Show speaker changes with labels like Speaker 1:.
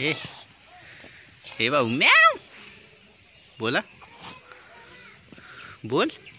Speaker 1: हे हे भाऊ म्याव बोला बोल